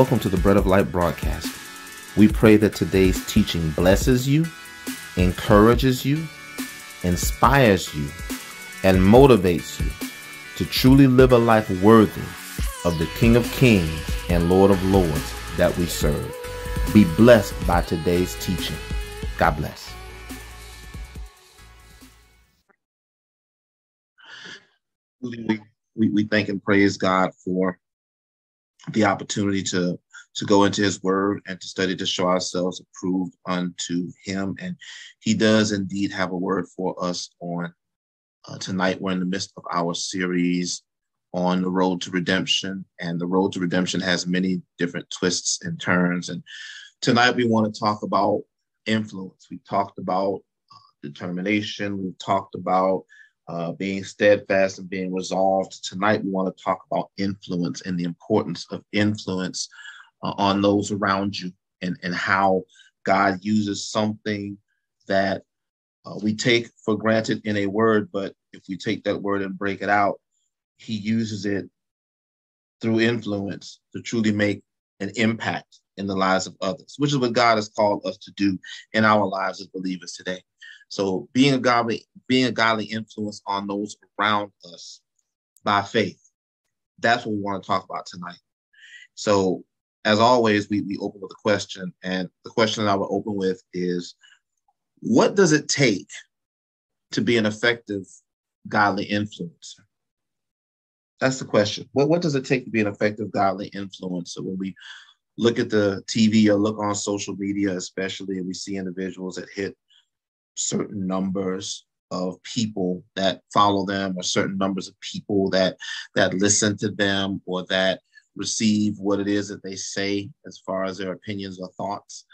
Welcome to the Bread of Light broadcast. We pray that today's teaching blesses you, encourages you, inspires you, and motivates you to truly live a life worthy of the King of Kings and Lord of Lords that we serve. Be blessed by today's teaching. God bless. we, we, we thank and praise God for the opportunity to to go into his word and to study to show ourselves approved unto him. And he does indeed have a word for us on uh, tonight. We're in the midst of our series on the road to redemption and the road to redemption has many different twists and turns. And tonight we want to talk about influence. We talked about uh, determination. We've talked about uh, being steadfast and being resolved. Tonight, we want to talk about influence and the importance of influence uh, on those around you and, and how God uses something that uh, we take for granted in a word, but if we take that word and break it out, He uses it through influence to truly make an impact in the lives of others, which is what God has called us to do in our lives as believers today. So being a godly, being a godly influence on those around us by faith. That's what we want to talk about tonight. So as always, we, we open with a question. And the question that I would open with is what does it take to be an effective godly influencer? That's the question. What, what does it take to be an effective godly influencer when we look at the TV or look on social media, especially, and we see individuals that hit certain numbers of people that follow them or certain numbers of people that that listen to them or that receive what it is that they say as far as their opinions or thoughts.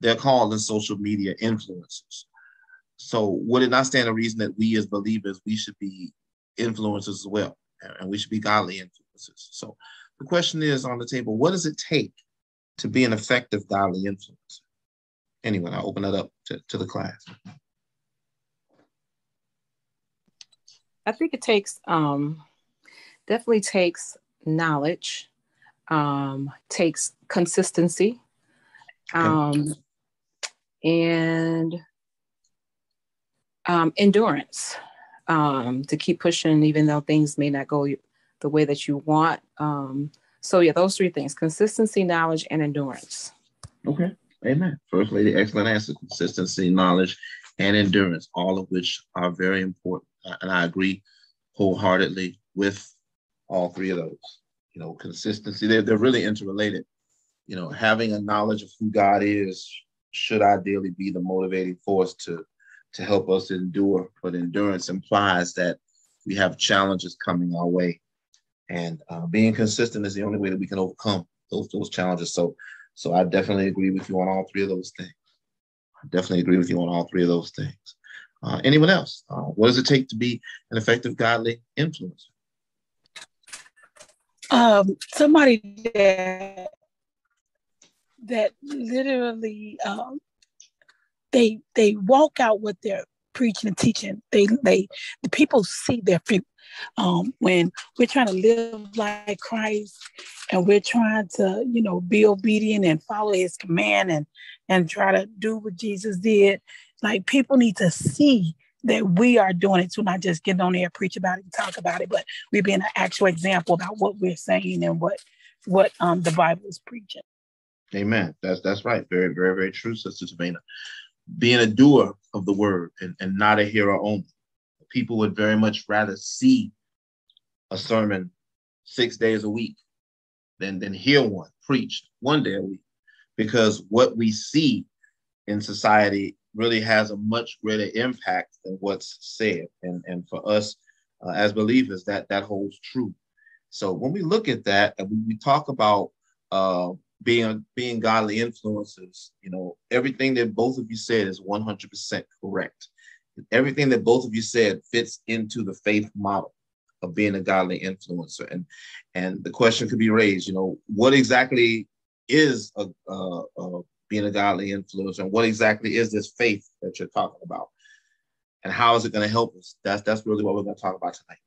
They're called in social media influencers. So would it not stand a reason that we as believers we should be influencers as well and we should be godly influencers? So the question is on the table what does it take to be an effective godly influencer anyway I'll open that up to, to the class I think it takes um, definitely takes knowledge, um, takes consistency, um, and um, endurance um, to keep pushing, even though things may not go the way that you want. Um, so yeah, those three things: consistency, knowledge, and endurance. Okay, amen. First lady, excellent answer: consistency, knowledge, and endurance, all of which are very important and I agree wholeheartedly with all three of those. You know, consistency, they're, they're really interrelated. You know, having a knowledge of who God is should ideally be the motivating force to to help us endure. But endurance implies that we have challenges coming our way, and uh, being consistent is the only way that we can overcome those those challenges. So, so I definitely agree with you on all three of those things. I definitely agree with you on all three of those things. Uh, anyone else? Uh, what does it take to be an effective godly influencer? Um, somebody that that literally um, they they walk out what they're preaching and teaching. They they the people see their fruit. Um, when we're trying to live like Christ and we're trying to, you know, be obedient and follow his command and and try to do what Jesus did, like people need to see that we are doing it to not just get on there, preach about it, and talk about it, but we're being an actual example about what we're saying and what what um the Bible is preaching. Amen. That's that's right. Very, very, very true, Sister Savannah. Being a doer of the word and, and not a hearer only. People would very much rather see a sermon six days a week than, than hear one preached one day a week. Because what we see in society really has a much greater impact than what's said. And, and for us uh, as believers, that, that holds true. So when we look at that and we, we talk about uh, being being godly influencers, you know, everything that both of you said is 100% correct. Everything that both of you said fits into the faith model of being a godly influencer. And and the question could be raised, you know, what exactly is a, a, a being a godly influencer and what exactly is this faith that you're talking about and how is it going to help us that's that's really what we're going to talk about tonight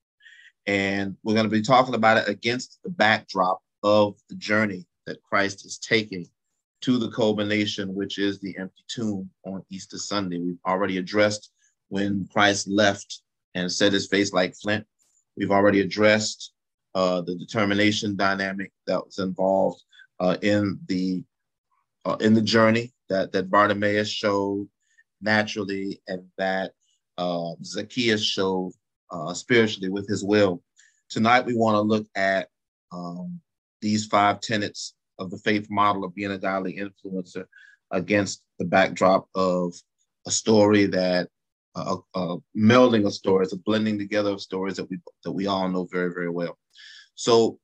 and we're going to be talking about it against the backdrop of the journey that Christ is taking to the culmination, which is the empty tomb on Easter Sunday. We've already addressed when Christ left and set his face like flint. We've already addressed uh, the determination dynamic that was involved uh, in the uh, in the journey that that Bartimaeus showed naturally and that uh, Zacchaeus showed uh, spiritually with his will. Tonight we want to look at um, these five tenets of the faith model of being a godly influencer against the backdrop of a story that a, a melding of stories, a blending together of stories that we that we all know very very well. So,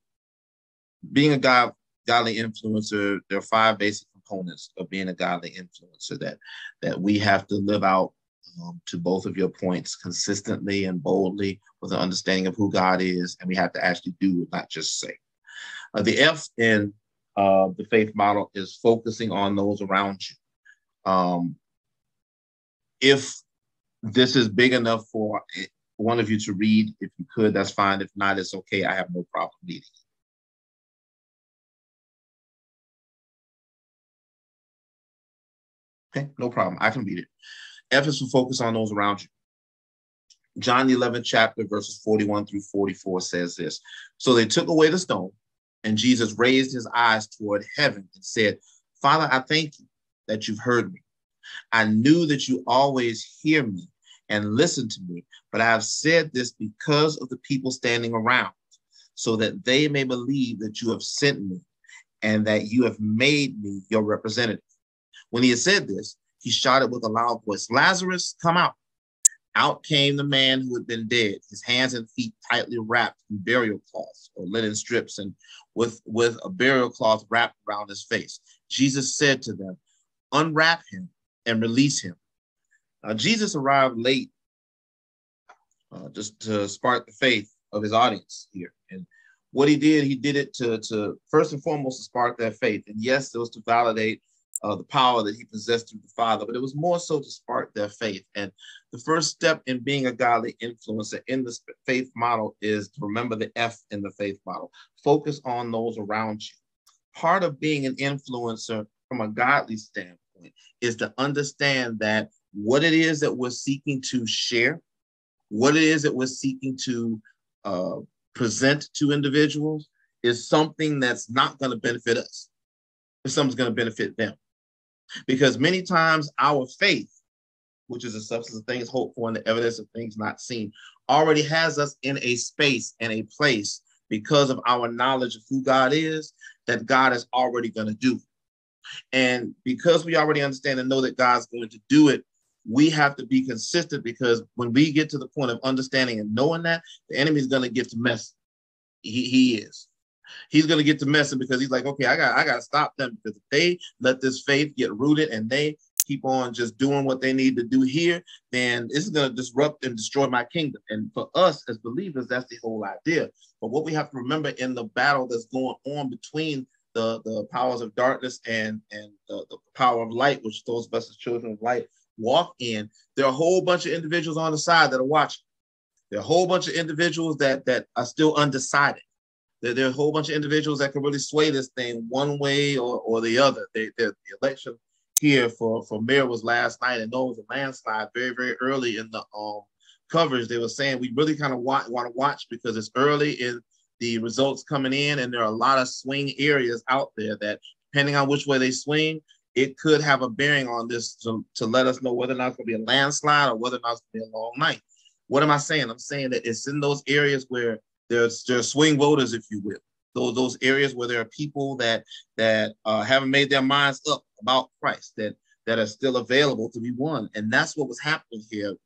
being a God godly influencer, there are five basic components of being a godly influencer that that we have to live out um, to both of your points consistently and boldly with an understanding of who God is, and we have to actually do not just say. Uh, the F in uh, the faith model is focusing on those around you. Um, if this is big enough for one of you to read, if you could, that's fine. If not, it's okay. I have no problem reading Okay, no problem. I can read it. F is to focus on those around you. John 11 chapter verses 41 through 44 says this. So they took away the stone, and Jesus raised his eyes toward heaven and said, Father, I thank you that you've heard me. I knew that you always hear me and listen to me, but I have said this because of the people standing around, so that they may believe that you have sent me and that you have made me your representative. When he had said this, he shouted with a loud voice, Lazarus, come out. Out came the man who had been dead, his hands and feet tightly wrapped in burial cloths or linen strips, and with, with a burial cloth wrapped around his face. Jesus said to them, Unwrap him and release him. Now, Jesus arrived late uh, just to spark the faith of his audience here. And what he did, he did it to, to first and foremost to spark their faith. And yes, it was to validate uh, the power that he possessed through the Father, but it was more so to spark their faith. And the first step in being a godly influencer in the faith model is to remember the F in the faith model. Focus on those around you. Part of being an influencer from a godly standpoint is to understand that what it is that we're seeking to share, what it is that we're seeking to uh, present to individuals is something that's not going to benefit us. It's something's going to benefit them. Because many times our faith, which is the substance of things hoped for and the evidence of things not seen, already has us in a space and a place because of our knowledge of who God is, that God is already going to do. And because we already understand and know that God's going to do it, we have to be consistent because when we get to the point of understanding and knowing that, the enemy is going to get to mess. He, he is. He's going to get to messing because he's like, okay, I got I got to stop them because if they let this faith get rooted and they keep on just doing what they need to do here, then this is going to disrupt and destroy my kingdom. And for us as believers, that's the whole idea. But what we have to remember in the battle that's going on between the, the powers of darkness and, and the, the power of light, which those of us as children of light walk in, there are a whole bunch of individuals on the side that are watching. There are a whole bunch of individuals that that are still undecided. There, there are a whole bunch of individuals that can really sway this thing one way or, or the other. They, the election here for, for mayor was last night, and there was a landslide very, very early in the um, coverage. They were saying we really kind of want, want to watch because it's early in the results coming in, and there are a lot of swing areas out there that, depending on which way they swing, it could have a bearing on this to, to let us know whether or not it's going to be a landslide or whether or not it's going to be a long night. What am I saying? I'm saying that it's in those areas where there's there's swing voters, if you will. Those those areas where there are people that that uh, haven't made their minds up about Christ that that are still available to be won, and that's what was happening here. I'm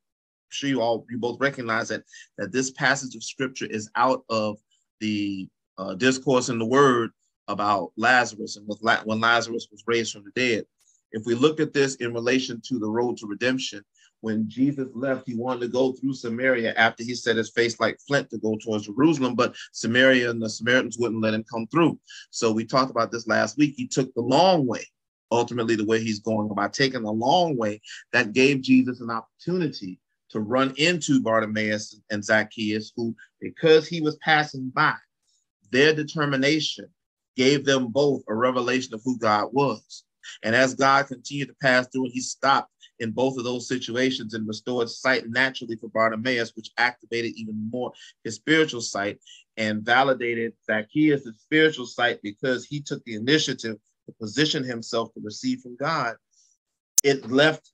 sure you all you both recognize that that this passage of scripture is out of the uh, discourse in the Word about Lazarus and with La- when Lazarus was raised from the dead. If we look at this in relation to the road to redemption, when Jesus left, he wanted to go through Samaria after he set his face like flint to go towards Jerusalem, but Samaria and the Samaritans wouldn't let him come through. So we talked about this last week. He took the long way, ultimately, the way he's going about taking the long way that gave Jesus an opportunity to run into Bartimaeus and Zacchaeus, who, because he was passing by, their determination gave them both a revelation of who God was. And as God continued to pass through, he stopped in both of those situations and restored sight naturally for Bartimaeus, which activated even more his spiritual sight and validated Zacchaeus' spiritual sight because he took the initiative to position himself to receive from God. It left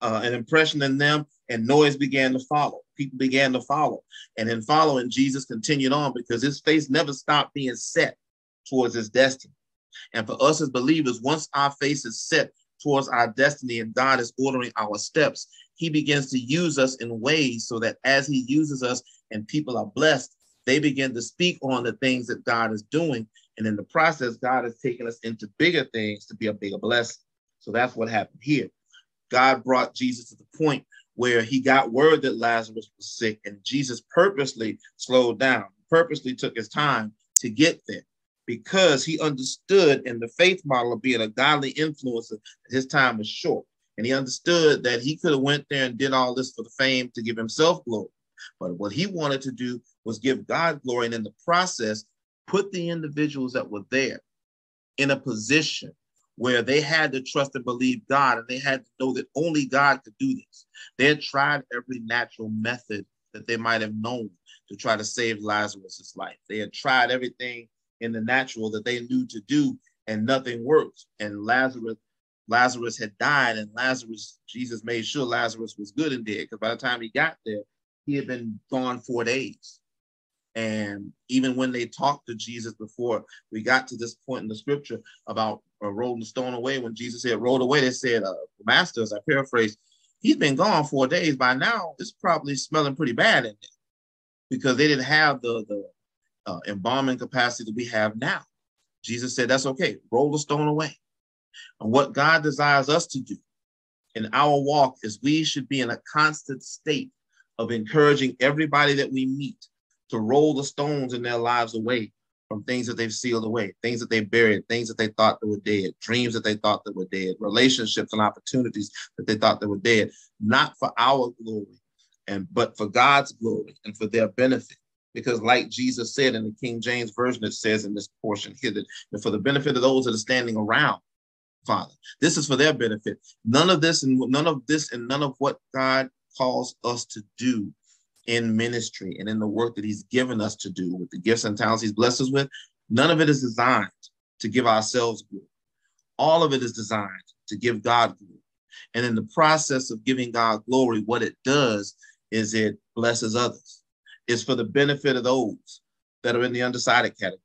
uh, an impression in them, and noise began to follow. People began to follow. And in following, Jesus continued on because his face never stopped being set towards his destiny. And for us as believers, once our face is set towards our destiny and God is ordering our steps, he begins to use us in ways so that as he uses us and people are blessed, they begin to speak on the things that God is doing. And in the process, God has taken us into bigger things to be a bigger blessing. So that's what happened here. God brought Jesus to the point where he got word that Lazarus was sick, and Jesus purposely slowed down, purposely took his time to get there because he understood in the faith model of being a godly influencer his time was short. And he understood that he could have went there and did all this for the fame to give himself glory. But what he wanted to do was give god glory and in the process put the individuals that were there in a position where they had to trust and believe god and they had to know that only god could do this. They had tried every natural method that they might have known to try to save lazarus's life. They had tried everything in the natural that they knew to do, and nothing worked. And Lazarus, Lazarus had died, and Lazarus, Jesus made sure Lazarus was good and dead, because by the time he got there, he had been gone four days. And even when they talked to Jesus before we got to this point in the scripture about uh, rolling the stone away, when Jesus said roll away, they said, uh, Master, as I paraphrase, he's been gone four days. By now, it's probably smelling pretty bad in there because they didn't have the, the uh, embalming capacity that we have now. Jesus said, That's okay, roll the stone away. And what God desires us to do in our walk is we should be in a constant state of encouraging everybody that we meet to roll the stones in their lives away from things that they've sealed away, things that they buried, things that they thought that were dead, dreams that they thought that were dead, relationships and opportunities that they thought that were dead, not for our glory, and but for God's glory and for their benefit because like Jesus said in the King James Version, it says in this portion here that for the benefit of those that are standing around, Father, this is for their benefit. None of this and none of this and none of what God calls us to do in ministry and in the work that He's given us to do with the gifts and talents He's blessed us with, none of it is designed to give ourselves glory. All of it is designed to give God glory. And in the process of giving God glory, what it does is it blesses others is for the benefit of those that are in the undecided category.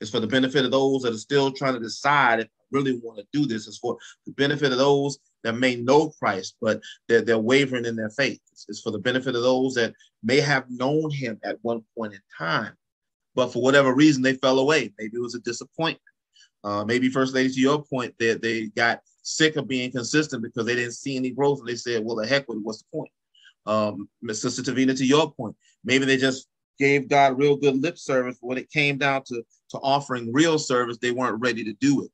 It's for the benefit of those that are still trying to decide if I really want to do this. It's for the benefit of those that may know Christ, but they're, they're wavering in their faith. It's, it's for the benefit of those that may have known him at one point in time, but for whatever reason they fell away. Maybe it was a disappointment. Uh, maybe First Lady, to your point, that they, they got sick of being consistent because they didn't see any growth, and they said, "Well, the heck with it. What's the point?" Um, Sister Tavina, to your point, maybe they just gave God real good lip service. But When it came down to, to offering real service, they weren't ready to do it.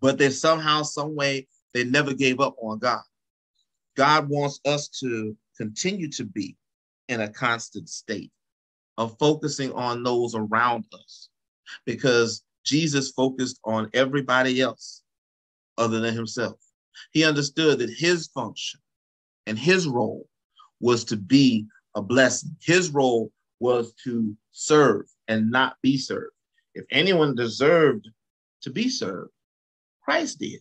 But they somehow, some way, they never gave up on God. God wants us to continue to be in a constant state of focusing on those around us because Jesus focused on everybody else other than himself. He understood that his function and his role was to be a blessing. His role was to serve and not be served. If anyone deserved to be served, Christ did.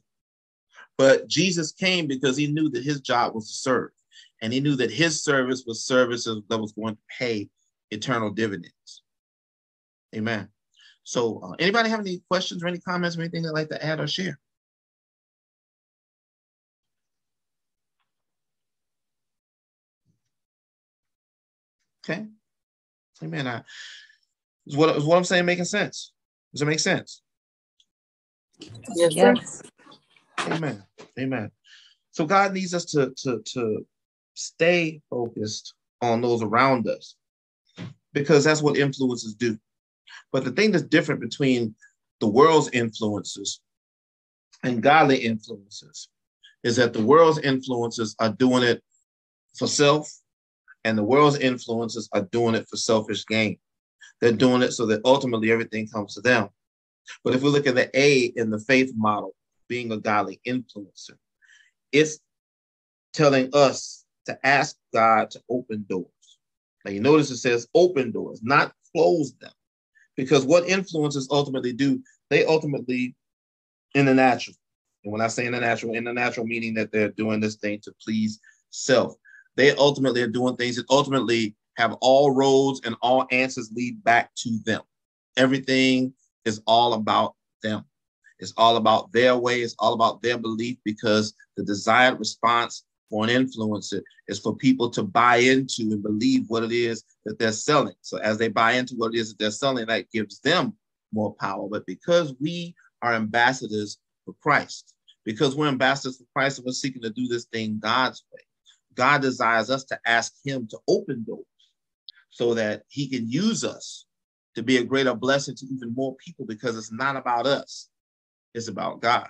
But Jesus came because he knew that his job was to serve. And he knew that his service was service that was going to pay eternal dividends. Amen. So, uh, anybody have any questions or any comments or anything they'd like to add or share? Okay. Amen. I, is what is what I'm saying making sense? Does it make sense? Yes. yes. Amen. Amen. So God needs us to to to stay focused on those around us because that's what influences do. But the thing that's different between the world's influences and godly influences is that the world's influences are doing it for self and the world's influences are doing it for selfish gain. They're doing it so that ultimately everything comes to them. But if we look at the A in the faith model, being a godly influencer, it's telling us to ask God to open doors. Now you notice it says open doors, not close them. Because what influences ultimately do, they ultimately in the natural. And when I say in the natural, in the natural meaning that they're doing this thing to please self. They ultimately are doing things that ultimately have all roads and all answers lead back to them. Everything is all about them. It's all about their way. It's all about their belief because the desired response for an influencer is for people to buy into and believe what it is that they're selling. So as they buy into what it is that they're selling, that gives them more power. But because we are ambassadors for Christ, because we're ambassadors for Christ and we're seeking to do this thing God's way, God desires us to ask Him to open doors so that He can use us to be a greater blessing to even more people because it's not about us, it's about God.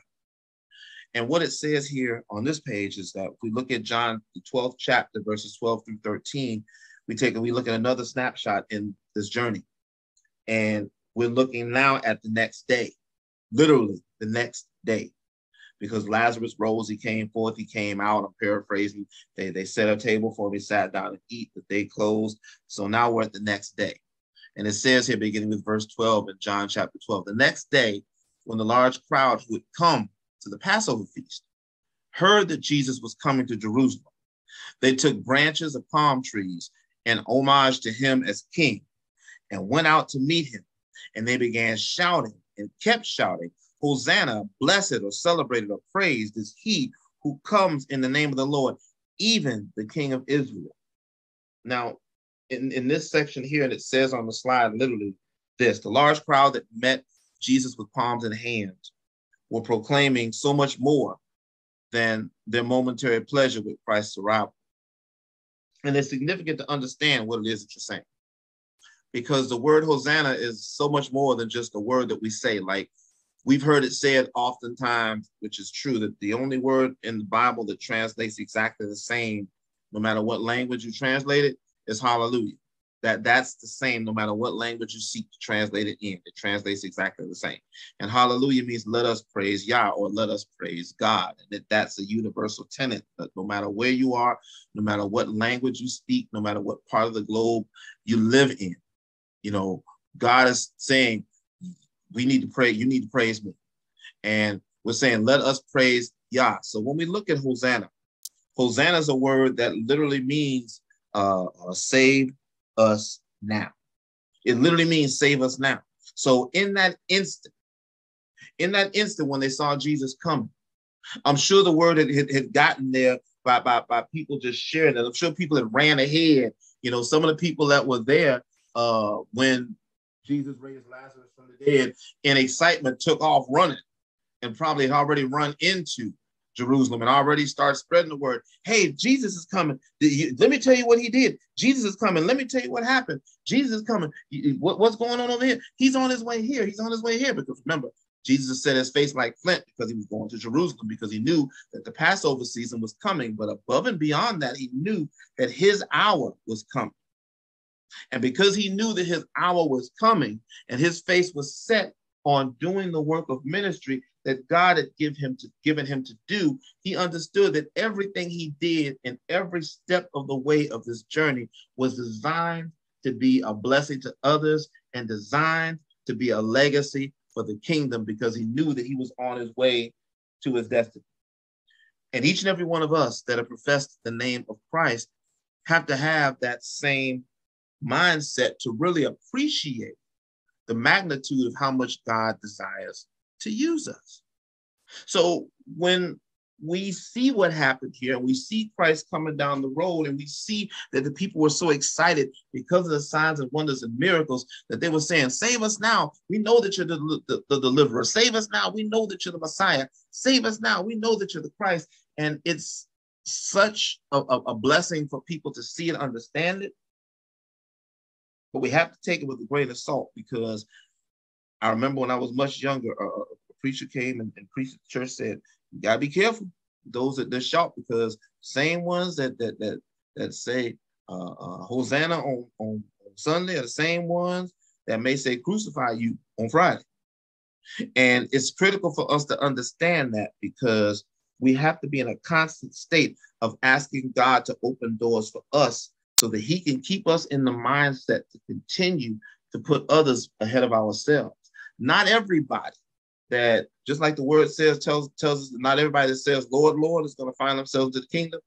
And what it says here on this page is that if we look at John, the 12th chapter, verses 12 through 13, we take we look at another snapshot in this journey. And we're looking now at the next day, literally the next day because Lazarus rose, he came forth, he came out. I'm paraphrasing. They, they set a table for him, sat down and eat, the day closed. So now we're at the next day. And it says here, beginning with verse 12 in John chapter 12, the next day, when the large crowd who had come to the Passover feast heard that Jesus was coming to Jerusalem, they took branches of palm trees and homage to him as king and went out to meet him. And they began shouting and kept shouting, Hosanna, blessed or celebrated or praised is he who comes in the name of the Lord, even the King of Israel. Now, in, in this section here, and it says on the slide literally this the large crowd that met Jesus with palms in hands were proclaiming so much more than their momentary pleasure with Christ's arrival. And it's significant to understand what it is that you're saying. Because the word Hosanna is so much more than just a word that we say, like We've heard it said oftentimes, which is true, that the only word in the Bible that translates exactly the same, no matter what language you translate it, is hallelujah. That that's the same no matter what language you seek to translate it in. It translates exactly the same. And hallelujah means let us praise Yah or let us praise God. And that that's a universal tenet that no matter where you are, no matter what language you speak, no matter what part of the globe you live in, you know, God is saying, we need to pray. You need to praise me. And we're saying, let us praise Yah. So when we look at Hosanna, Hosanna is a word that literally means uh, uh, save us now. It literally means save us now. So in that instant, in that instant when they saw Jesus coming, I'm sure the word had, had, gotten there by, by, by people just sharing it. I'm sure people had ran ahead. You know, some of the people that were there uh, when Jesus raised Lazarus from the dead, in excitement, took off running and probably already run into Jerusalem and already started spreading the word. Hey, Jesus is coming. Let me tell you what he did. Jesus is coming. Let me tell you what happened. Jesus is coming. what's going on over here? He's on his way here. He's on his way here. Because remember, Jesus set his face like flint because he was going to Jerusalem because he knew that the Passover season was coming. But above and beyond that, he knew that his hour was coming. And because he knew that his hour was coming and his face was set on doing the work of ministry that God had give him to, given him to do, he understood that everything he did in every step of the way of this journey was designed to be a blessing to others and designed to be a legacy for the kingdom because he knew that he was on his way to his destiny. And each and every one of us that have professed the name of Christ have to have that same mindset to really appreciate the magnitude of how much God desires to use us. So when we see what happened here, and we see Christ coming down the road, and we see that the people were so excited because of the signs and wonders and miracles that they were saying, Save us now. We know that you're the, the, the deliverer. Save us now. We know that you're the Messiah. Save us now. We know that you're the Christ. And it's such a, a, a blessing for people to see and understand it but we have to take it with a grain of salt because I remember when I was much younger, a, a preacher came and, and preached at the church said, "You gotta be careful those that, that shout because same ones that that that that say uh, uh, Hosanna on, on Sunday are the same ones that may say crucify you on Friday. And it's critical for us to understand that because we have to be in a constant state of asking God to open doors for us so that He can keep us in the mindset to continue to put others ahead of ourselves. Not everybody that, just like the word says, tells, tells us not everybody that says, Lord, Lord, is going to find themselves to the kingdom.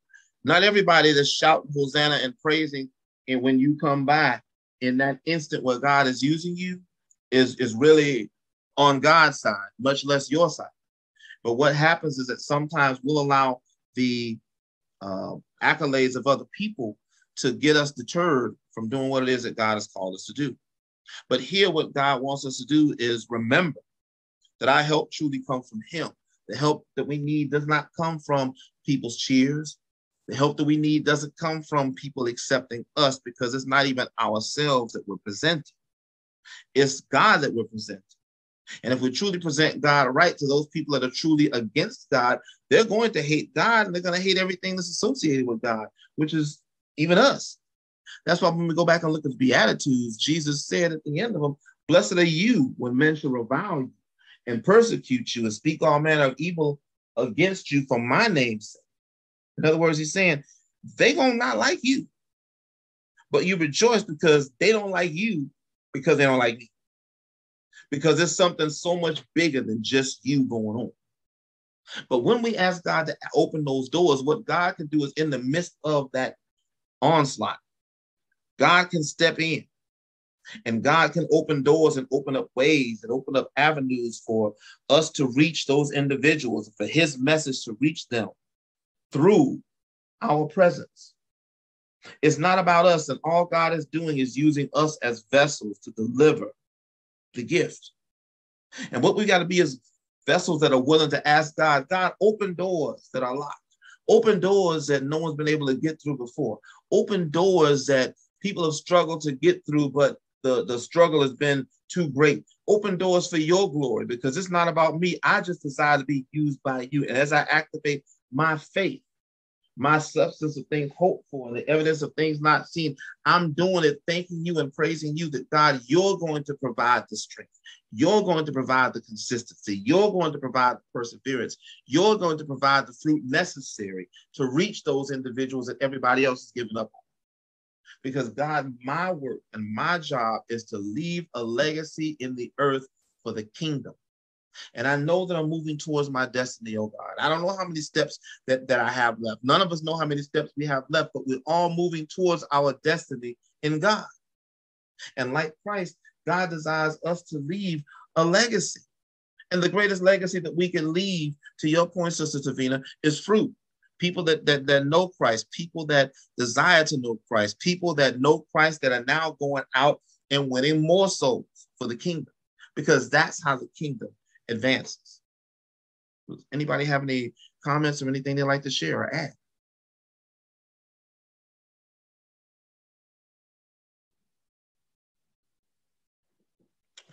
Not everybody that's shouting Hosanna and praising, and when you come by in that instant where God is using you, is, is really on God's side, much less your side. But what happens is that sometimes we'll allow the uh, accolades of other people to get us deterred from doing what it is that God has called us to do. But here, what God wants us to do is remember that our help truly comes from Him. The help that we need does not come from people's cheers. The help that we need doesn't come from people accepting us because it's not even ourselves that we're presenting. It's God that we're presenting. And if we truly present God right to those people that are truly against God, they're going to hate God and they're going to hate everything that's associated with God, which is even us. That's why when we go back and look at the Beatitudes, Jesus said at the end of them, Blessed are you when men shall revile you and persecute you and speak all manner of evil against you for my name's sake. In other words, he's saying, they gonna not like you, but you rejoice because they don't like you because they don't like me because it's something so much bigger than just you going on. But when we ask God to open those doors, what God can do is in the midst of that onslaught, God can step in and God can open doors and open up ways and open up avenues for us to reach those individuals, for his message to reach them through our presence. It's not about us, and all God is doing is using us as vessels to deliver the gift. And what we got to be is vessels that are willing to ask God, God, open doors that are locked, open doors that no one's been able to get through before, open doors that people have struggled to get through, but the, the struggle has been too great. Open doors for your glory because it's not about me. I just decided to be used by you. And as I activate my faith, my substance of things hoped for, the evidence of things not seen. I'm doing it, thanking you and praising you that God, you're going to provide the strength. You're going to provide the consistency. You're going to provide the perseverance. You're going to provide the fruit necessary to reach those individuals that everybody else is giving up on. Because God, my work and my job is to leave a legacy in the earth for the kingdom. And I know that I'm moving towards my destiny, oh God. I don't know how many steps that, that I have left. None of us know how many steps we have left, but we're all moving towards our destiny in God. And like Christ, God desires us to leave a legacy. And the greatest legacy that we can leave, to your point, Sister Tavina, is fruit. People that, that, that know Christ, people that desire to know Christ, people that know Christ that are now going out and winning more souls for the kingdom, because that's how the kingdom advances. Anybody have any comments or anything they'd like to share or add?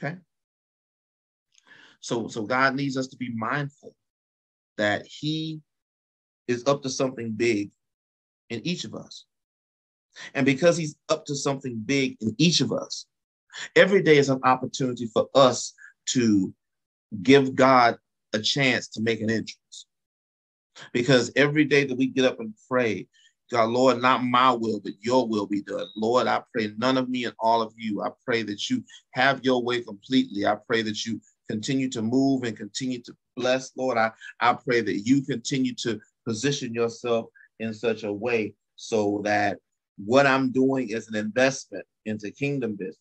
Okay. So, so God needs us to be mindful that He is up to something big in each of us. And because He's up to something big in each of us, every day is an opportunity for us to give God a chance to make an entrance. Because every day that we get up and pray, God, Lord, not my will, but your will be done. Lord, I pray none of me and all of you. I pray that you have your way completely. I pray that you continue to move and continue to bless. Lord, I, I pray that you continue to position yourself in such a way so that what I'm doing is an investment into kingdom business.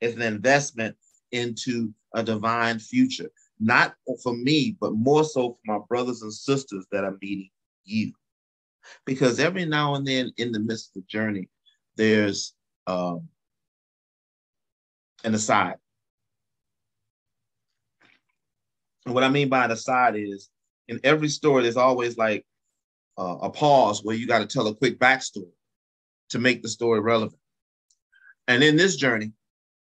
It's an investment into a divine future, not for me, but more so for my brothers and sisters that are meeting you. Because every now and then in the midst of the journey, there's um, an aside. And what I mean by an aside is in every story, there's always like uh, a pause where you got to tell a quick backstory to make the story relevant. And in this journey,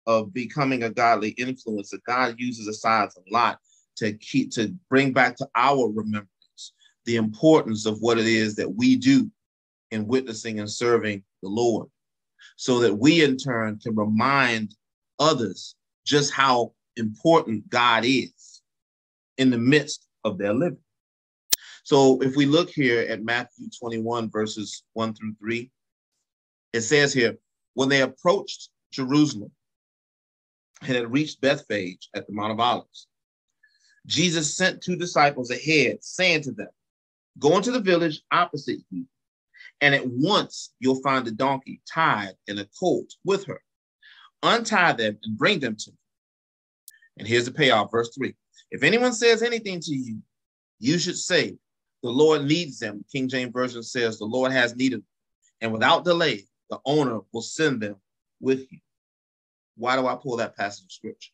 of becoming a godly influencer, God uses asides a lot to keep to bring back to our remembrance the importance of what it is that we do in witnessing and serving the Lord, so that we in turn can remind others just how important God is in the midst of their living. So if we look here at Matthew 21, verses 1 through 3, it says here, when they approached Jerusalem and had reached Bethphage at the Mount of Olives, Jesus sent two disciples ahead, saying to them, Go into the village opposite you, and at once you'll find a donkey tied and a colt with her. Untie them and bring them to me. And here's the payoff, verse 3. If anyone says anything to you, you should say, The Lord needs them. King James Version says, The Lord has need of them. And without delay, the owner will send them with you. Why do I pull that passage of scripture?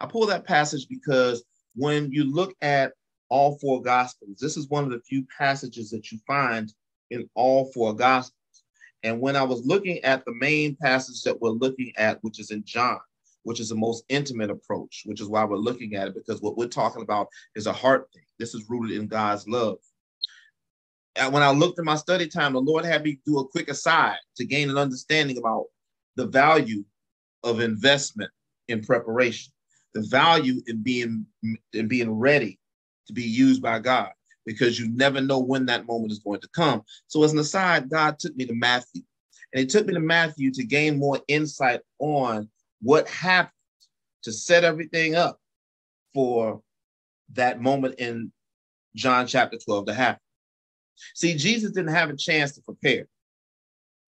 I pull that passage because when you look at all four gospels, this is one of the few passages that you find in all four gospels. And when I was looking at the main passage that we're looking at, which is in John, which is the most intimate approach, which is why we're looking at it, because what we're talking about is a heart thing. This is rooted in God's love. And when I looked at my study time, the Lord had me do a quick aside to gain an understanding about the value of investment in preparation, the value in being in being ready to be used by God, because you never know when that moment is going to come. So as an aside, God took me to Matthew, and He took me to Matthew to gain more insight on what happened to set everything up for that moment in John chapter 12 to happen. See, Jesus didn't have a chance to prepare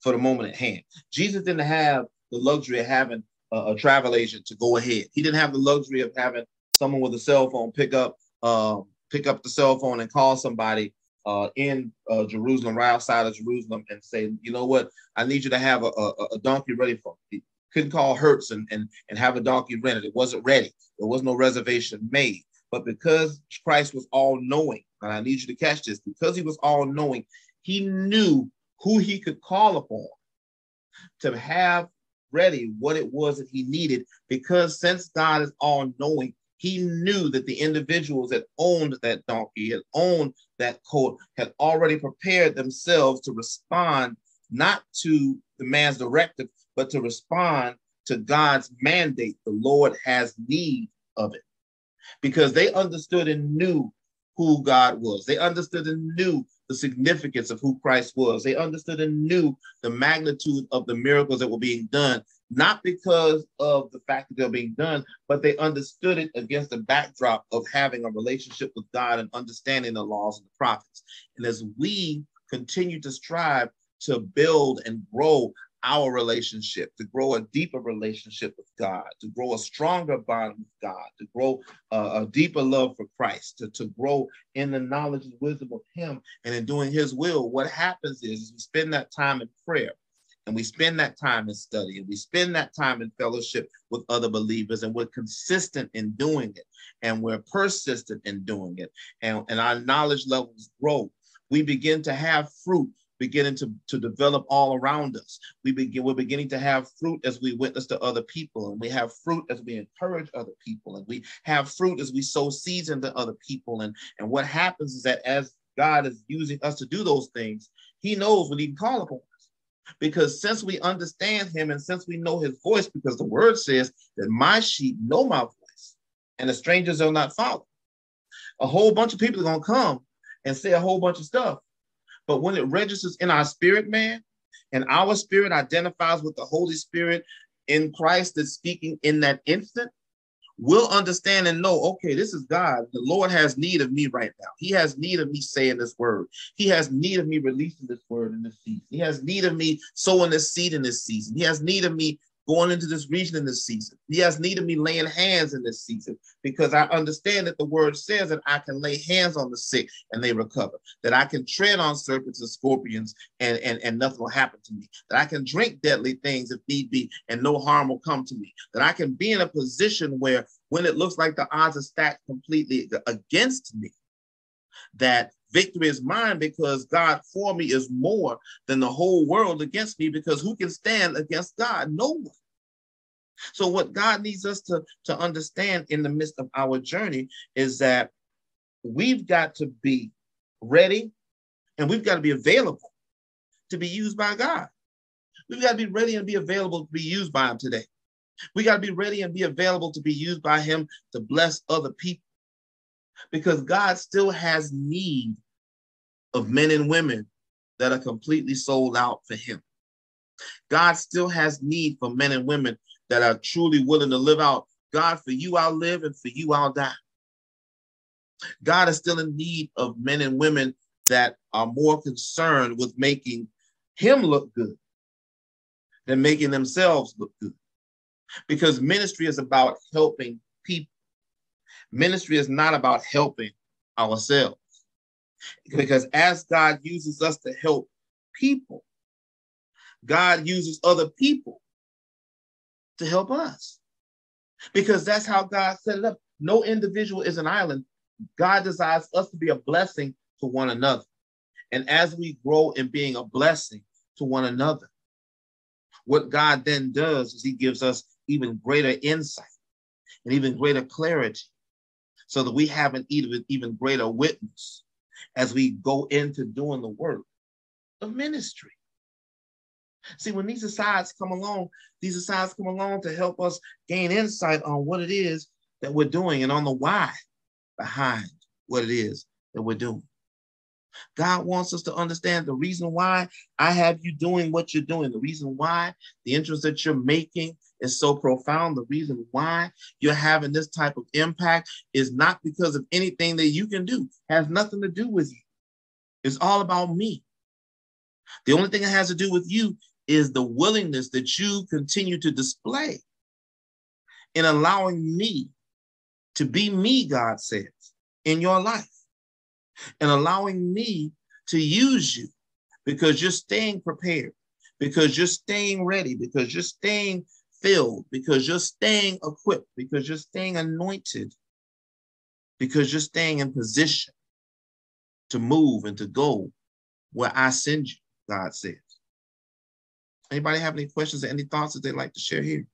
for the moment at hand. Jesus didn't have the luxury of having a, travel agent to go ahead. He didn't have the luxury of having someone with a cell phone pick up um, pick up the cell phone and call somebody uh, in uh, Jerusalem, right outside of Jerusalem, and say, you know what, I need you to have a, a, a donkey ready for me. Couldn't call Hertz and, and, and have a donkey rented. It wasn't ready. There was no reservation made. But because Christ was all knowing, and I need you to catch this, because he was all knowing, he knew who he could call upon to have ready what it was that he needed. Because since God is all knowing, he knew that the individuals that owned that donkey, had owned that colt, had already prepared themselves to respond not to the man's directive, but to respond to God's mandate. The Lord has need of it because they understood and knew who God was. They understood and knew the significance of who Christ was. They understood and knew the magnitude of the miracles that were being done, not because of the fact that they're being done, but they understood it against the backdrop of having a relationship with God and understanding the laws and the prophets. And as we continue to strive to build and grow our relationship, to grow a deeper relationship with God, to grow a stronger bond with God, to grow a, a deeper love for Christ, to, to grow in the knowledge and wisdom of Him and in doing His will. What happens is, is we spend that time in prayer and we spend that time in study and we spend that time in fellowship with other believers and we're consistent in doing it and we're persistent in doing it and, and our knowledge levels grow we begin to have fruit beginning to, to develop all around us. We begin, we're beginning to have fruit as we witness to other people, and we have fruit as we encourage other people, and we have fruit as we sow seeds into other people. And, and what happens is that as God is using us to do those things, He knows when He can call upon. Because since we understand Him and since we know His voice, because the word says that my sheep know my voice, and the strangers will not follow. A whole bunch of people are going to come and say a whole bunch of stuff but when it registers in our spirit, man, and our spirit identifies with the Holy Spirit in Christ that's speaking in that instant, we'll understand and know, okay, this is God. The Lord has need of me right now. He has need of me saying this word. He has need of me releasing this word in this season. He has need of me sowing this seed in this season. He has need of me going into this region in this season. He has need of me laying hands in this season because I understand that the word says that I can lay hands on the sick and they recover, that I can tread on serpents and scorpions and, and, and nothing will happen to me, that I can drink deadly things if need be and no harm will come to me, that I can be in a position where when it looks like the odds are stacked completely against me, that victory is mine because God for me is more than the whole world against me because who can stand against God? No one. So what God needs us to, to understand in the midst of our journey is that we've got to be ready and we've got to be available to be used by God. We've got to be ready and be available to be used by him today. We got to be ready and be available to be used by Him to bless other people because God still has need of men and women that are completely sold out for Him. God still has need for men and women that are truly willing to live out God, for you I'll live and for you I'll die. God is still in need of men and women that are more concerned with making Him look good than making themselves look good. Because ministry is about helping people. Ministry is not about helping ourselves. Because as God uses us to help people, God uses other people to help us. Because that's how God set it up. No individual is an island. God desires us to be a blessing to one another. And as we grow in being a blessing to one another, what God then does is He gives us even greater insight and even greater clarity so that we have an even, even greater witness as we go into doing the work of ministry. See, when these asides come along, these asides come along to help us gain insight on what it is that we're doing and on the why behind what it is that we're doing. God wants us to understand the reason why I have you doing what you're doing, the reason why the interest that you're making is so profound, the reason why you're having this type of impact is not because of anything that you can do, it has nothing to do with you. It's all about me. The only thing it has to do with you is the willingness that you continue to display in allowing me to be me, God says, in your life, and allowing me to use you because you're staying prepared, because you're staying ready, because you're staying filled, because you're staying equipped, because you're staying anointed, because you're staying in position to move and to go where I send you, God says. Anybody have any questions or any thoughts that they'd like to share here?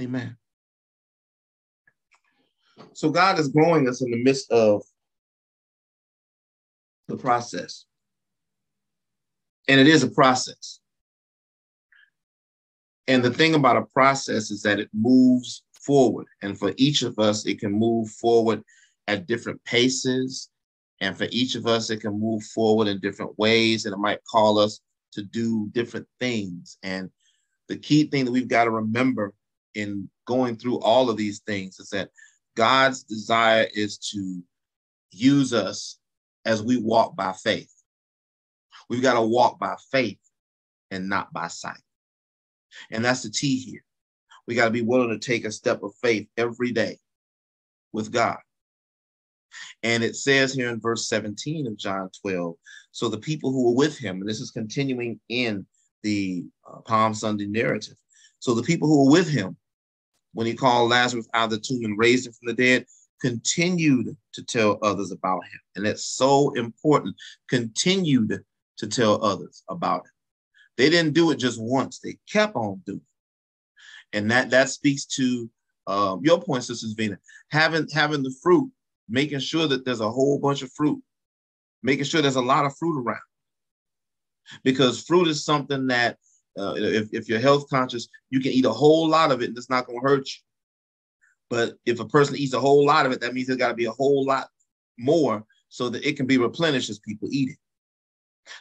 Amen. So God is growing us in the midst of the process. And it is a process. And the thing about a process is that it moves forward. And for each of us, it can move forward at different paces. And for each of us, it can move forward in different ways, and it might call us to do different things. And the key thing that we've got to remember in going through all of these things is that God's desire is to use us as we walk by faith. We've got to walk by faith and not by sight. And that's the T here. We got to be willing to take a step of faith every day with God. And it says here in verse 17 of John 12 so the people who were with him, and this is continuing in the uh, Palm Sunday narrative. So the people who were with him when he called Lazarus out of the tomb and raised him from the dead continued to tell others about him. And that's so important. Continued to tell others about him. They didn't do it just once, they kept on doing it. And that, that speaks to um, your point, Sister Vina, having, having the fruit making sure that there's a whole bunch of fruit, making sure there's a lot of fruit around. Because fruit is something that, uh, if, if you're health conscious, you can eat a whole lot of it and it's not going to hurt you. But if a person eats a whole lot of it, that means there's got to be a whole lot more so that it can be replenished as people eat it.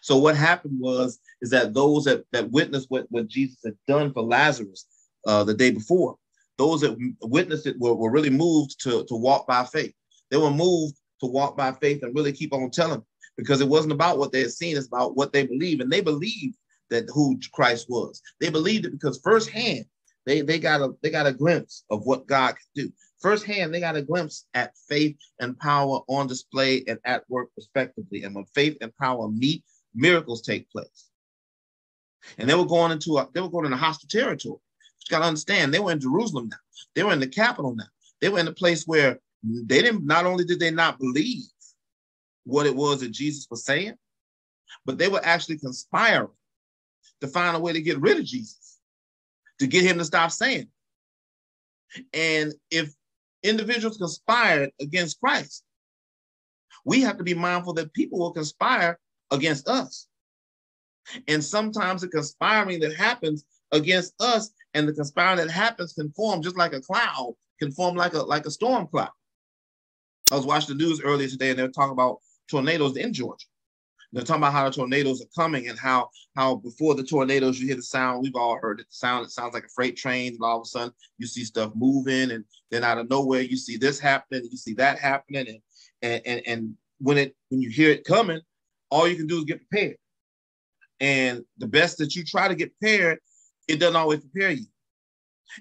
So what happened was is that those that, that witnessed what, what Jesus had done for Lazarus uh, the day before, those that witnessed it were, were really moved to, to walk by faith. They were moved to walk by faith and really keep on telling because it wasn't about what they had seen, it's about what they believe. And they believed that who Christ was. They believed it because firsthand they, they got a they got a glimpse of what God could do. Firsthand, they got a glimpse at faith and power on display and at work respectively. And when faith and power meet, miracles take place. And they were going into a, they were going into hostile territory. You got to understand, they were in Jerusalem now. They were in the capital now. They were in a place where they didn't not only did they not believe what it was that Jesus was saying, but they were actually conspiring to find a way to get rid of Jesus, to get him to stop saying. And if individuals conspired against Christ, we have to be mindful that people will conspire against us. And sometimes the conspiring that happens against us and the conspiring that happens can form just like a cloud, can form like a like a storm cloud. I was watching the news earlier today and they were talking about tornadoes in Georgia. They're talking about how the tornadoes are coming and how how before the tornadoes you hear the sound. We've all heard it. The sound it sounds like a freight train, and all of a sudden you see stuff moving, and then out of nowhere you see this happening, you see that happening, and and and, and when it when you hear it coming, all you can do is get prepared. And the best that you try to get prepared, it doesn't always prepare you.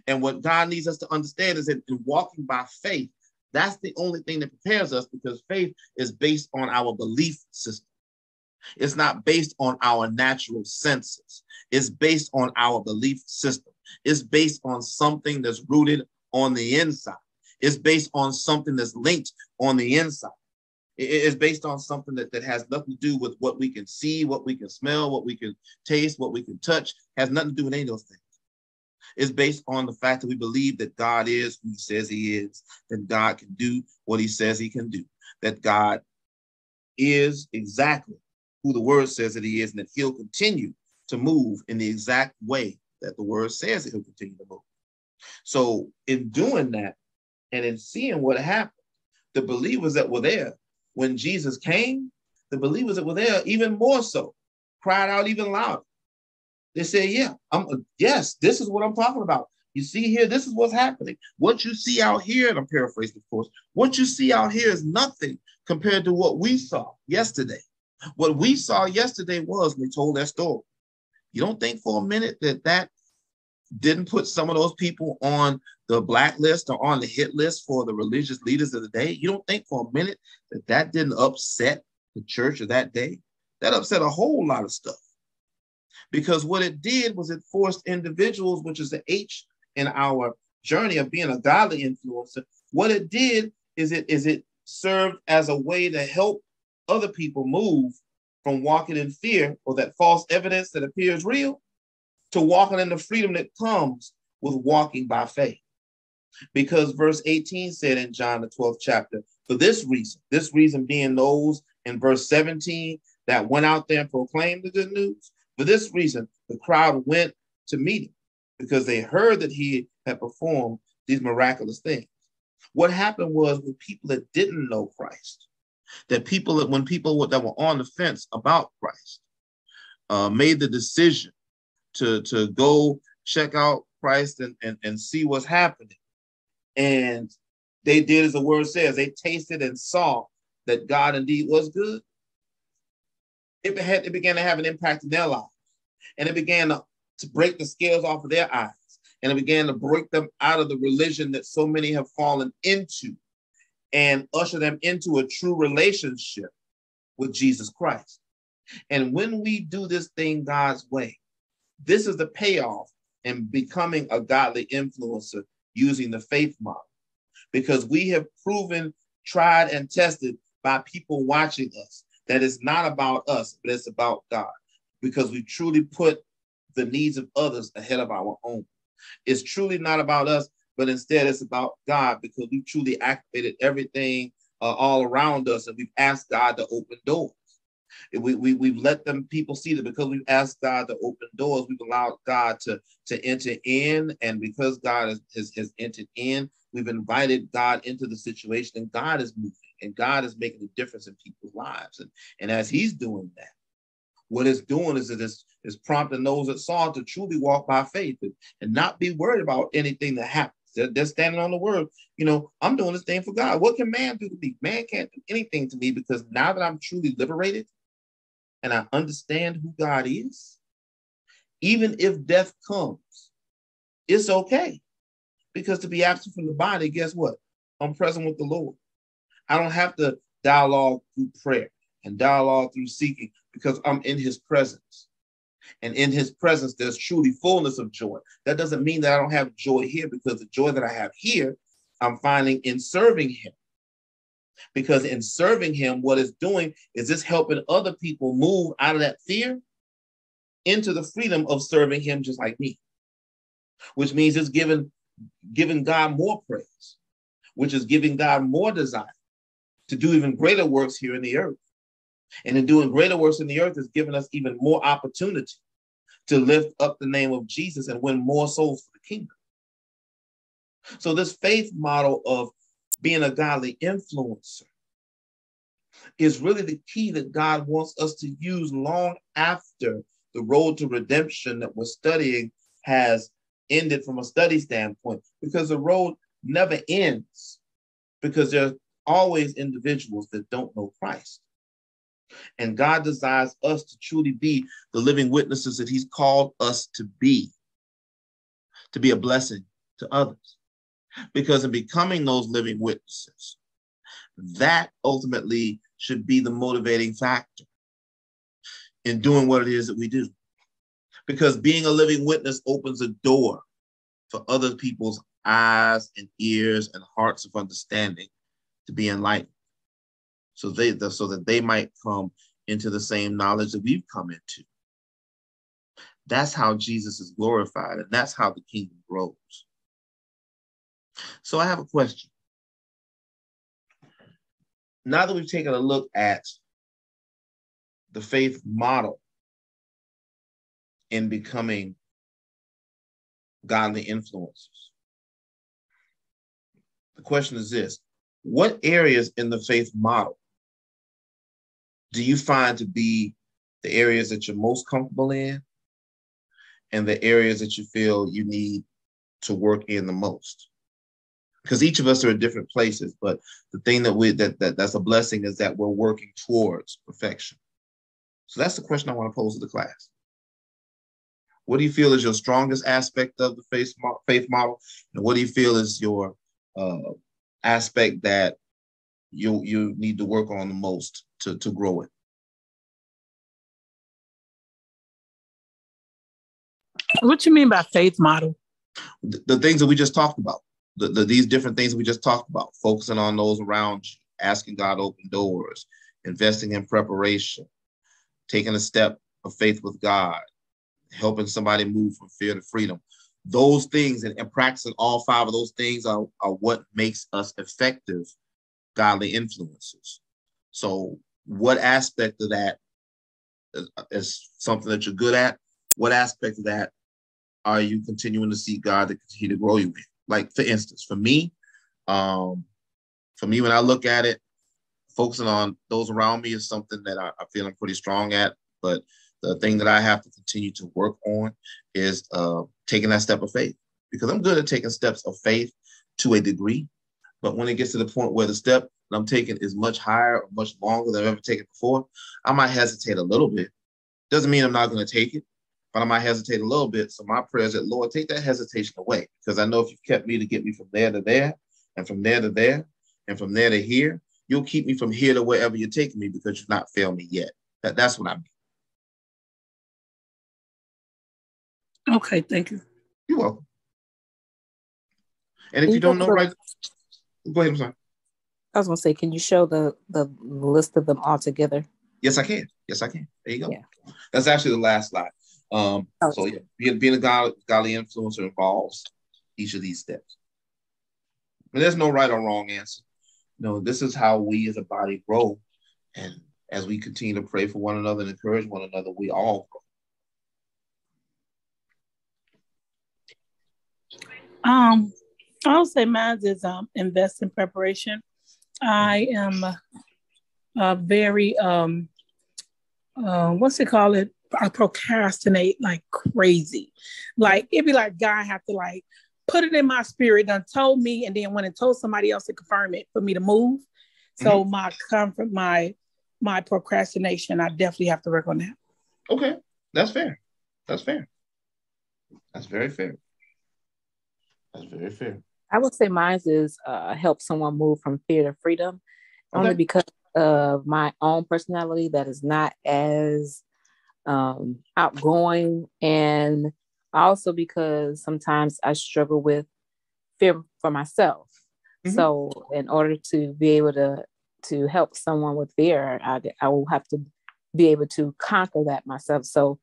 And what God needs us to understand is that in walking by faith, that's the only thing that prepares us because faith is based on our belief system. It's not based on our natural senses. It's based on our belief system. It's based on something that's rooted on the inside. It's based on something that's linked on the inside. It's based on something that, that has nothing to do with what we can see, what we can smell, what we can taste, what we can touch, has nothing to do with any of those things. It's based on the fact that we believe that God is who he says he is, that God can do what he says he can do, that God is exactly who the word says that he is, and that he'll continue to move in the exact way that the word says that he'll continue to move. So, in doing that and in seeing what happened, the believers that were there when Jesus came, the believers that were there, even more so, cried out even louder. They said, Yeah, I'm uh, yes, this is what I'm talking about. You see here, this is what's happening. What you see out here, and I'm paraphrasing, of course, what you see out here is nothing compared to what we saw yesterday. What we saw yesterday was we told that story. You don't think for a minute that that didn't put some of those people on the blacklist or on the hit list for the religious leaders of the day? You don't think for a minute that that didn't upset the church of that day? That upset a whole lot of stuff. Because what it did was it forced individuals, which is the H in our journey of being a godly influencer, what it did is it is it served as a way to help other people move from walking in fear or that false evidence that appears real to walking in the freedom that comes with walking by faith. Because verse 18 said in John, the 12th chapter, for this reason, this reason being those in verse 17 that went out there and proclaimed the good news. For this reason, the crowd went to meet him because they heard that he had performed these miraculous things. What happened was with people that didn't know Christ, that people that when people that were on the fence about Christ uh, made the decision to to go check out Christ and, and, and see what's happening. And they did as the word says, they tasted and saw that God indeed was good. It, had, it began to have an impact in their lives. And it began to, to break the scales off of their eyes. And it began to break them out of the religion that so many have fallen into and usher them into a true relationship with Jesus Christ. And when we do this thing God's way, this is the payoff in becoming a godly influencer using the faith model. Because we have proven, tried, and tested by people watching us that it's not about us, but it's about God. Because we truly put the needs of others ahead of our own. It's truly not about us, but instead it's about God because we've truly activated everything uh, all around us and we've asked God to open doors. We, we, we've let them people see that because we've asked God to open doors, we've allowed God to, to enter in. And because God has, has, has entered in, we've invited God into the situation and God is moving and God is making a difference in people's lives. And, and as he's doing that, what it's doing is that it is, is prompting those that saw to truly walk by faith and, and not be worried about anything that happens. They're, standing on the word. You know, I'm doing this thing for God. What can man do to me? Man can't do anything to me because now that I'm truly liberated and I understand who God is, even if death comes, it's okay. Because to be absent from the body, guess what? I'm present with the Lord. I don't have to dialogue through prayer and dialogue through seeking because I'm in his presence. And in his presence, there's truly fullness of joy. That doesn't mean that I don't have joy here because the joy that I have here, I'm finding in serving him. Because in serving him, what it's doing is it's helping other people move out of that fear into the freedom of serving him just like me. Which means it's giving, giving God more praise, which is giving God more desire to do even greater works here in the earth. And in doing greater works in the earth has given us even more opportunity to lift up the name of Jesus and win more souls for the kingdom. So, this faith model of being a godly influencer is really the key that God wants us to use long after the road to redemption that we're studying has ended from a study standpoint, because the road never ends, because there's always individuals that don't know Christ. And God desires us to truly be the living witnesses that He's called us to be, to be a blessing to others. Because in becoming those living witnesses, that ultimately should be the motivating factor in doing what it is that we do. Because being a living witness opens a door for other people's eyes and ears and hearts of understanding to be enlightened. So they so that they might come into the same knowledge that we've come into. That's how Jesus is glorified, and that's how the kingdom grows. So I have a question. Now that we've taken a look at the faith model in becoming godly influencers, the question is this What areas in the faith model do you find to be the areas that you're most comfortable in and the areas that you feel you need to work in the most? because each of us are in different places but the thing that we that, that that's a blessing is that we're working towards perfection. So that's the question i want to pose to the class. What do you feel is your strongest aspect of the faith, faith model? And what do you feel is your uh, aspect that you you need to work on the most to, to grow it what do you mean by faith model the, the things that we just talked about the, the, these different things we just talked about, focusing on those around you, asking God open doors, investing in preparation, taking a step of faith with God, helping somebody move from fear to freedom. Those things and, and practicing all five of those things are, are what makes us effective godly influences. So, what aspect of that is, something that you're good at? What aspect of that are you continuing to see God to continue to grow you in? Like for instance, for me, um, for me when I look at it, focusing on those around me is something that I, I'm pretty strong at. But the thing that I have to continue to work on is uh, taking that step of faith because I'm good at taking steps of faith to a degree. But when it gets to the point where the step that I'm taking is much higher or much longer than I've ever taken before, I might hesitate a little bit. Doesn't mean I'm not going to take it, but I might hesitate a little bit. So my prayer is that Lord, take that hesitation away, because I know if you've kept me to get me from there to there, and from there to there, and from there to here, you'll keep me from here to wherever you're taking me because you've not failed me yet. That, that's what I mean. Okay, thank you. You're welcome. And if you, don't know right, go ahead. I'm sorry. I was gonna say, can you show the the list of them all together? Yes, I can. Yes, I can. There you go. Yeah. That's actually the last slide. Um, oh. So yeah, being, being a God, godly influencer involves each of these steps. And there's no right or wrong answer. No, this is how we as a body grow. And as we continue to pray for one another and encourage one another, we all grow. Um, I'll say mine is um, invest in preparation. I am a very um, uh, what's it called it I procrastinate like crazy. Like it'd be like God have to like put it in my spirit, done told me, and then when it told somebody else to confirm it for me to move. So mm-hmm. my comfort, my my procrastination, I definitely have to work on that. Okay, that's fair. That's fair. That's very fair. That's very fair. I would say mine is uh, help someone move from fear to freedom, okay. only because of my own personality that is not as um, outgoing, and also because sometimes I struggle with fear for myself. Mm-hmm. So, in order to be able to to help someone with fear, I, I will have to be able to conquer that myself. So,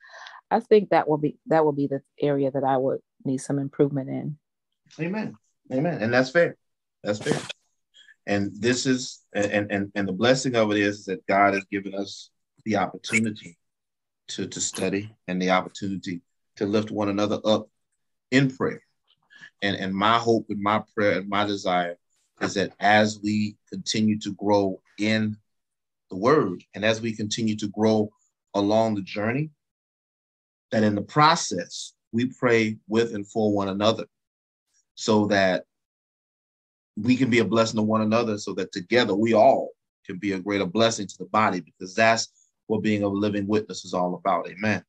I think that will be that will be the area that I would need some improvement in. Amen. Amen. And that's fair. That's fair. And this is and and and the blessing of it is that God has given us the opportunity to, to study and the opportunity to lift one another up in prayer. And, and my hope and my prayer and my desire is that as we continue to grow in the word and as we continue to grow along the journey, that in the process, we pray with and for one another so that we can be a blessing to one another so that together we all can be a greater blessing to the body because that's what being a living witness is all about. Amen.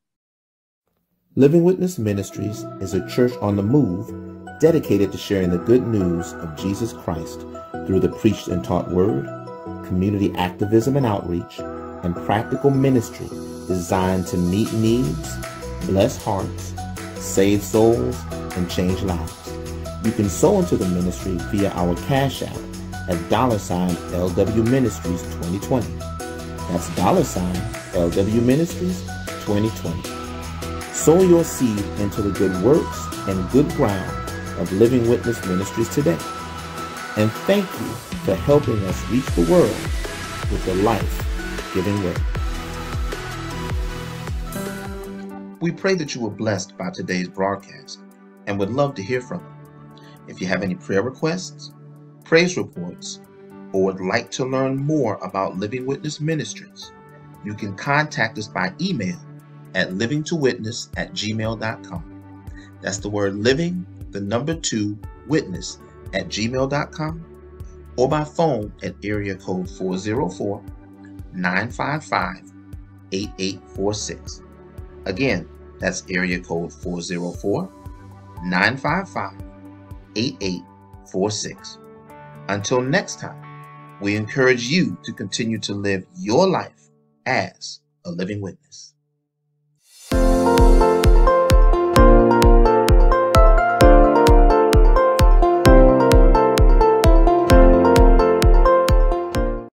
Living Witness Ministries is a church on the move dedicated to sharing the good news of Jesus Christ through the preached and taught word, community activism and outreach, and practical ministry designed to meet needs, bless hearts, save souls, and change lives. You can sow into the ministry via our Cash App at dollar sign LW Ministries 2020. That's dollar sign LW Ministries 2020. Sow your seed into the good works and good ground of Living Witness Ministries today. And thank you for helping us reach the world with the life giving word. We pray that you were blessed by today's broadcast and would love to hear from you. If you have any prayer requests, praise reports, or would like to learn more about Living Witness Ministries, you can contact us by email at livingtowitness at gmail.com. That's the word living, the number two, witness at gmail.com, or by phone at area code 404 955 8846. Again, that's area code 404 955 8846. Until next time, we encourage you to continue to live your life as a living witness.